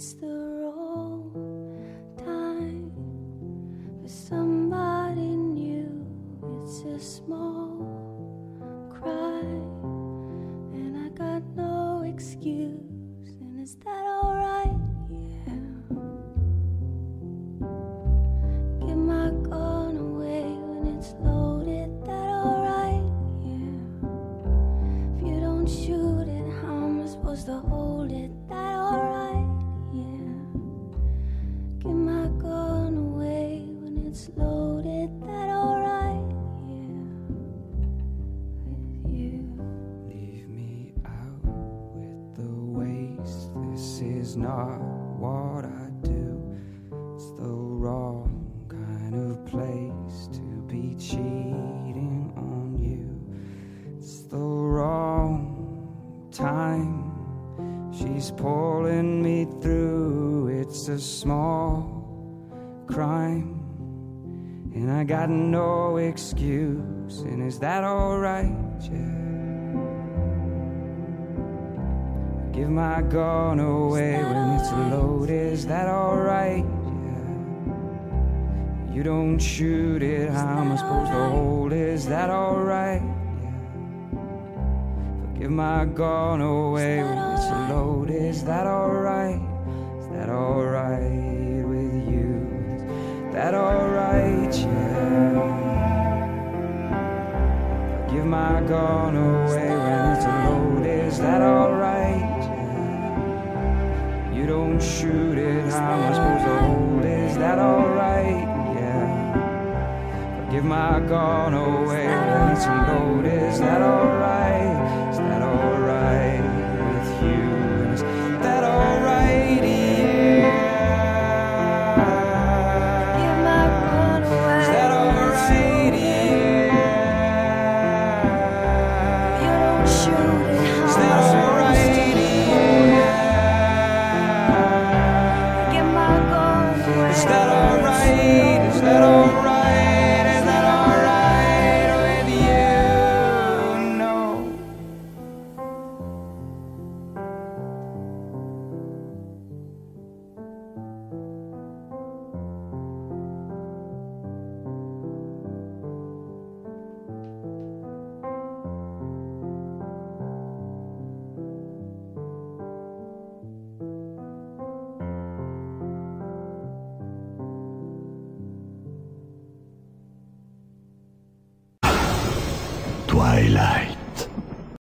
it's the wrong time for somebody new. It's a small cry, and I got no excuse. And is that alright? Yeah. Give my gun away when it's loaded. That alright? Yeah. If you don't shoot it, how am I supposed to hold it? That is not what I do. It's the wrong kind of place to be cheating on you. It's the wrong time. She's pulling me through. It's a small crime. And I got no excuse. And is that alright? Yeah. Give my gun away when it's loaded. Is that alright? Yeah. You don't shoot it. How am I supposed to hold Is that alright? Yeah. Give my gun away when it's loaded. Is that alright? Is that alright with you? Is that alright? Yeah. Give my gun away shoot it. How am I supposed to hold? Is that alright? Yeah. Give my gun away when it's loaded. Is that alright? Twilight.